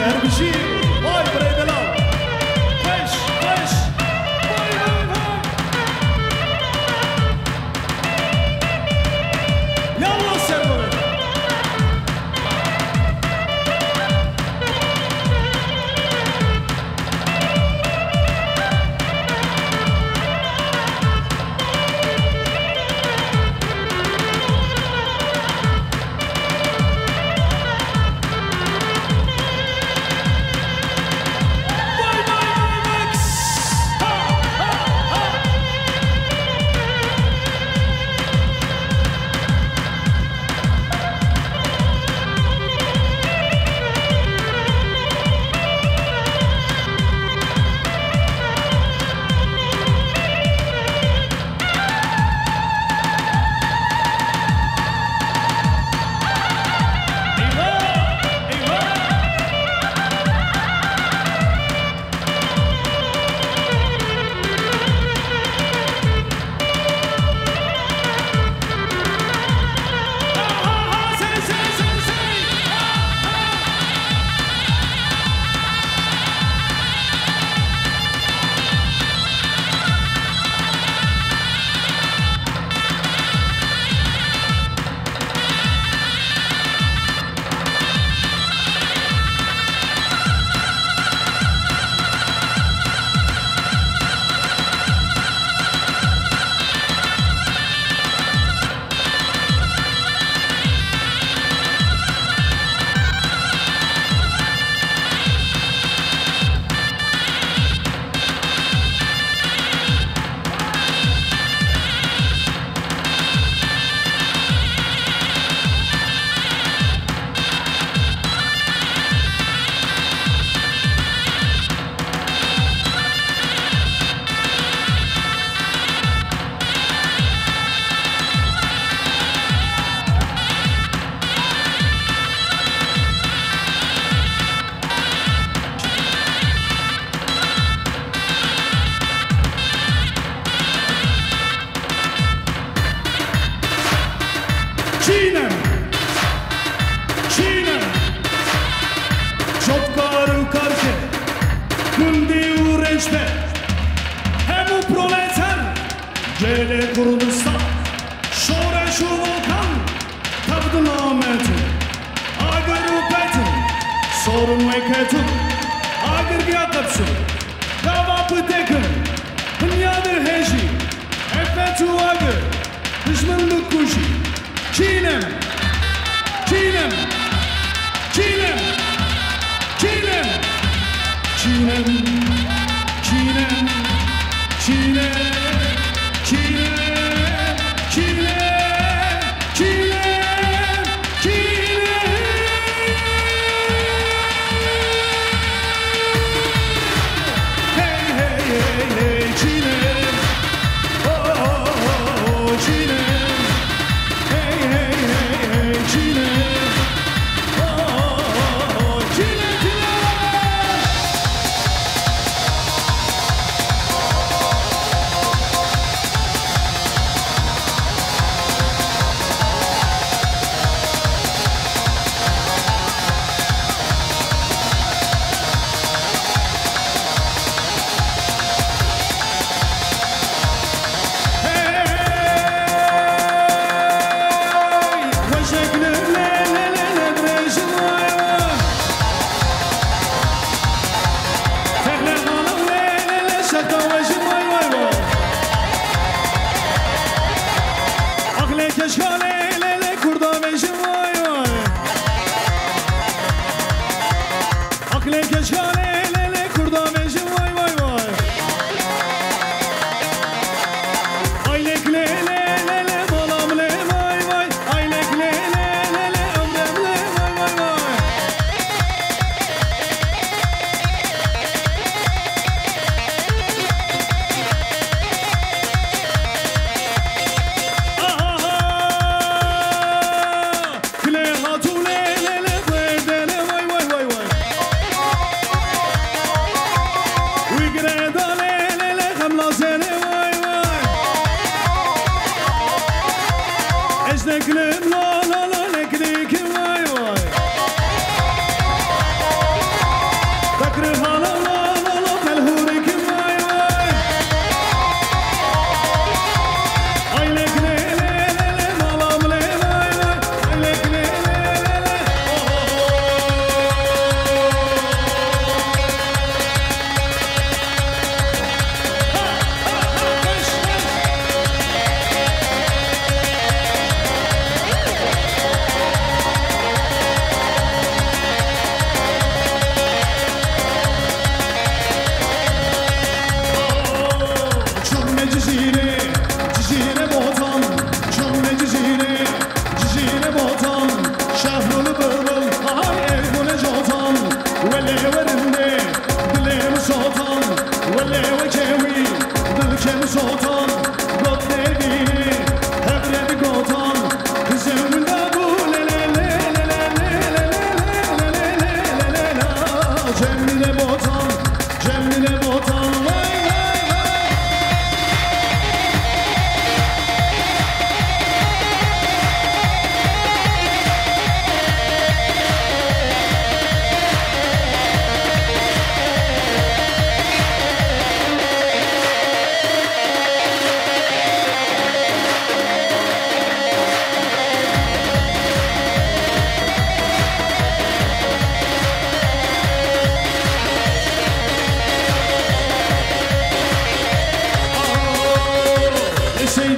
Ver bir Kuruluşta şoraj volkan Tadgınameti Agarupetin Sorun meketin Agırgiyatapsın Davapı tekin Dünyadır heşi Efetu agır Düşmanlık kuşi Çiğnem Çiğnem Çiğnem Çiğnem Çiğnem.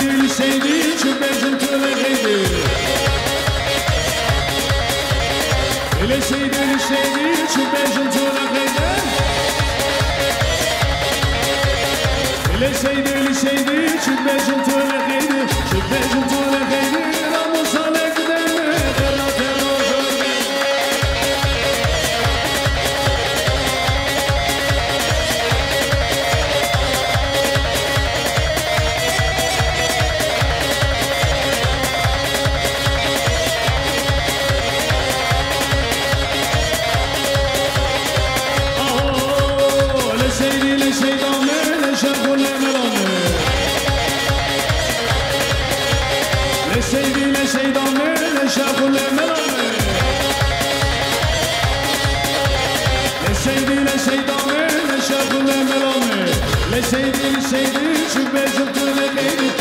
Let's say, let's say, let's say, let's say, let's say, let's say, Şu mevcutun emeğini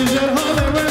Güzel haber ver.